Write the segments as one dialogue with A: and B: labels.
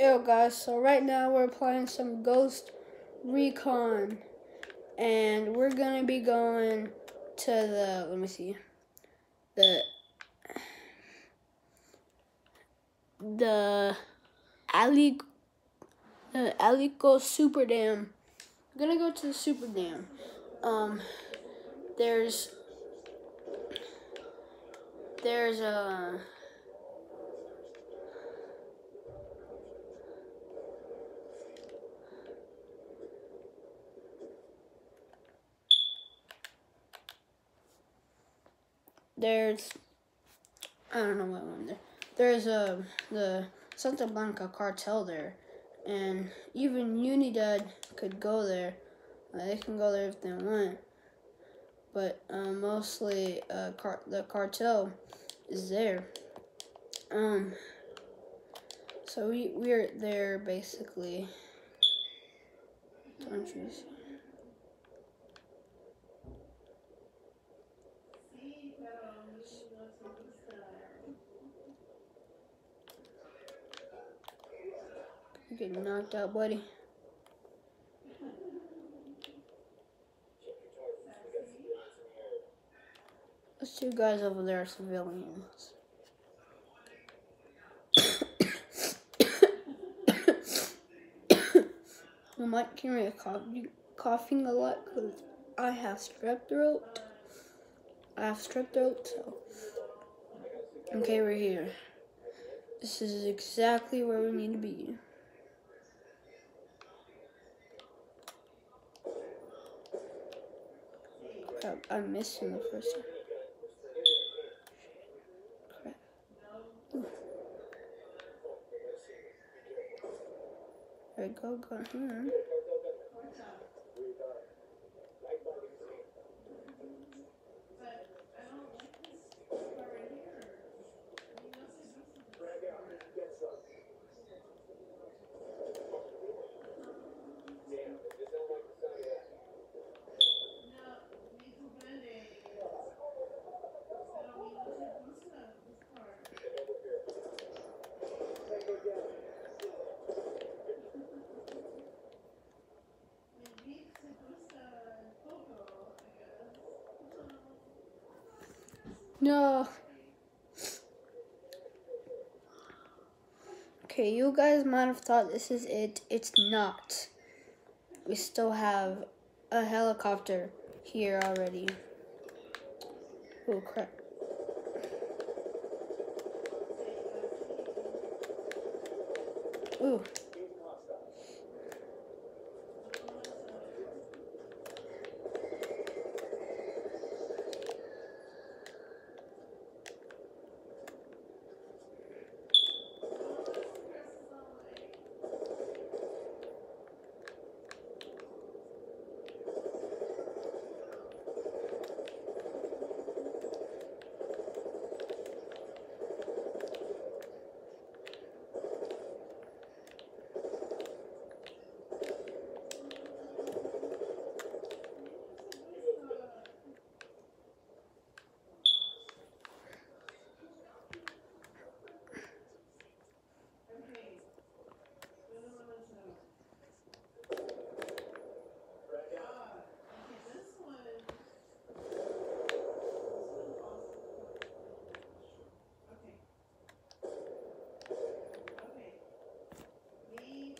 A: Yo guys, so right now we're playing some Ghost Recon and we're gonna be going to the let me see the the Ali the Alico Super Dam. We're gonna go to the Super Dam. Um there's there's a there's I don't know what one there. There's a the Santa Blanca cartel there, and even Unidad could go there. Uh, they can go there if they want, but uh, mostly uh, car the cartel is there. Um. So we we're there basically. Don't you see? Knocked out, buddy. Those two guys over there are civilians. you might hear me coughing a lot because I have strep throat. I have strep throat, so. Okay, we're here. This is exactly where we need to be. Crap, I missed him the first time. Crap. Ooh. There we go, got him. No. Okay, you guys might have thought this is it. It's not. We still have a helicopter here already. Oh, crap. Ooh.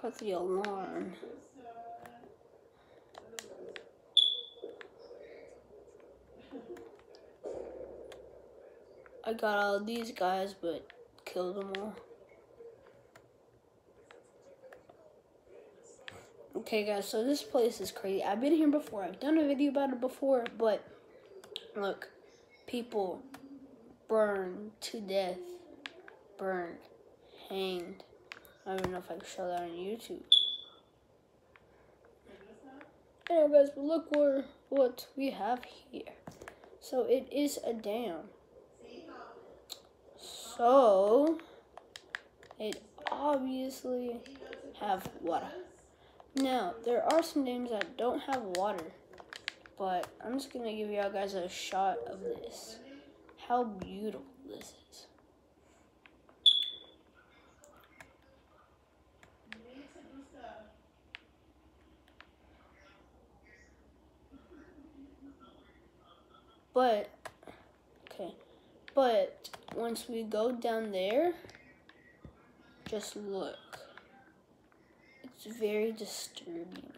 A: Got the alarm. I got all these guys, but killed them all. Okay, guys, so this place is crazy. I've been here before. I've done a video about it before, but look, people burned to death, burned, hanged. I don't know if I can show that on YouTube. Anyway, guys, look where, what we have here. So it is a dam. So it obviously have water. Now, there are some dams that don't have water, but I'm just gonna give y'all guys a shot of this. How beautiful this is. But okay, but once we go down there, just look. It's very disturbing.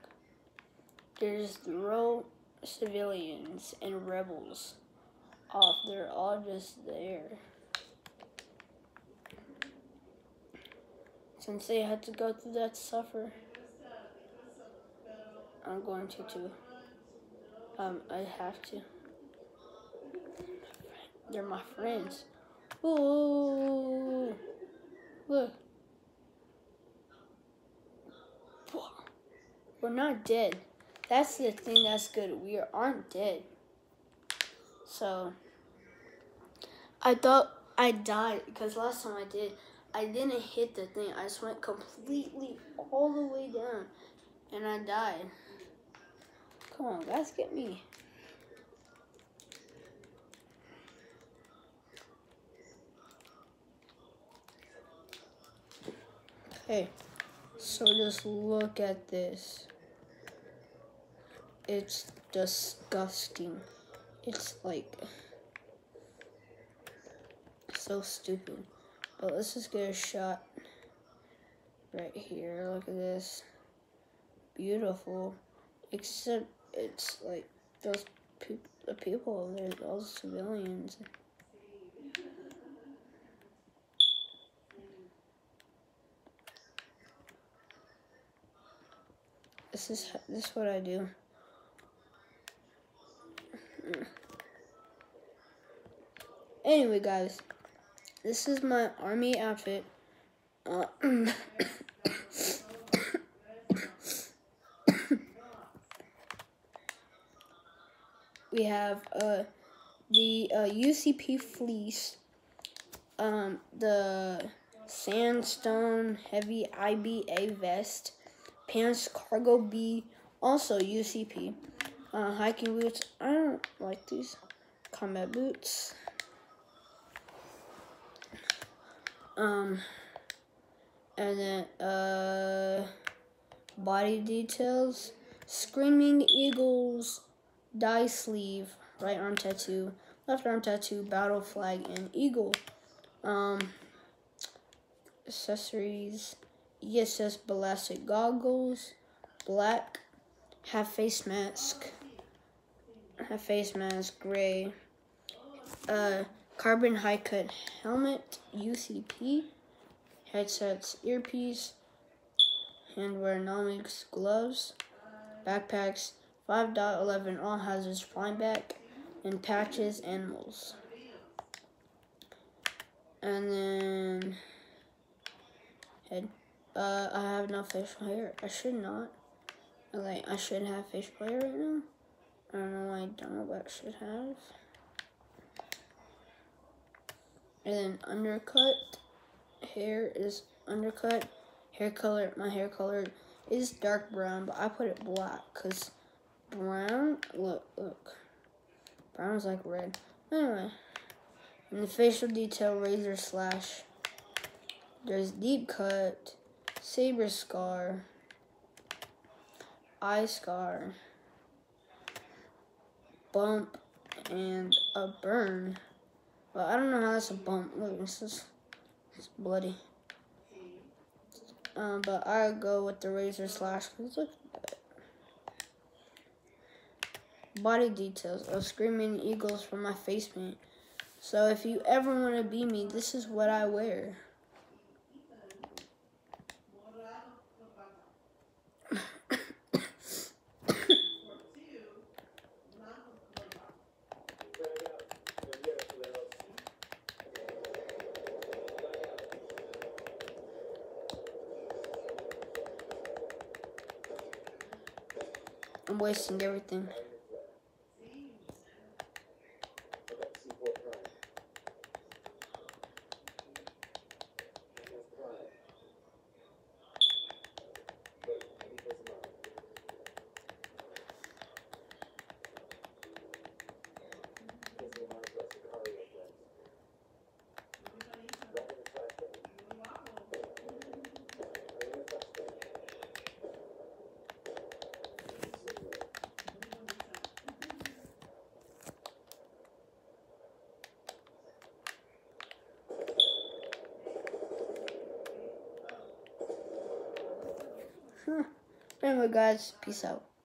A: There's the row civilians and rebels off. They're all just there. Since they had to go through that suffer, I'm going to too. Um, I have to. They're my friends. Ooh, look. We're not dead. That's the thing that's good. We aren't dead. So, I thought I died because last time I did, I didn't hit the thing. I just went completely all the way down and I died. Come on, guys, get me. Okay, so just look at this. It's disgusting. It's like so stupid. But let's just get a shot right here. Look at this. Beautiful. Except it's like those pe the people there, all civilians. This is this is what I do. Anyway, guys, this is my army outfit. Uh, we have uh, the uh, UCP fleece, um, the sandstone heavy IBA vest, pants cargo B, also UCP, uh, hiking boots. I don't like these combat boots. Um, and then uh, body details, screaming eagles die sleeve, right arm tattoo, left arm tattoo, battle flag, and eagle. Um, accessories, ESS ballistic goggles, black, half face mask, half face mask, gray, uh, carbon high cut helmet, UCP, headsets, earpiece, handwear, Nomex, gloves, backpacks, 5.11 all hazards flying back, and patches animals. And then head. Uh, I have no facial hair. I should not. Like, I should have facial hair right now. I don't know why I don't, but I should have. And then undercut. Hair is undercut. Hair color, my hair color is dark brown, but I put it black because brown, look, look. Brown is like red. Anyway, in the facial detail, razor slash. There's deep cut, saber scar, eye scar, bump, and a burn. But I don't know how that's a bump. Look, this is it's bloody. Um, but I go with the razor slash. Look body details of screaming eagles from my face paint. So if you ever want to be me, this is what I wear. I'm wasting everything. Anyway, guys, peace out.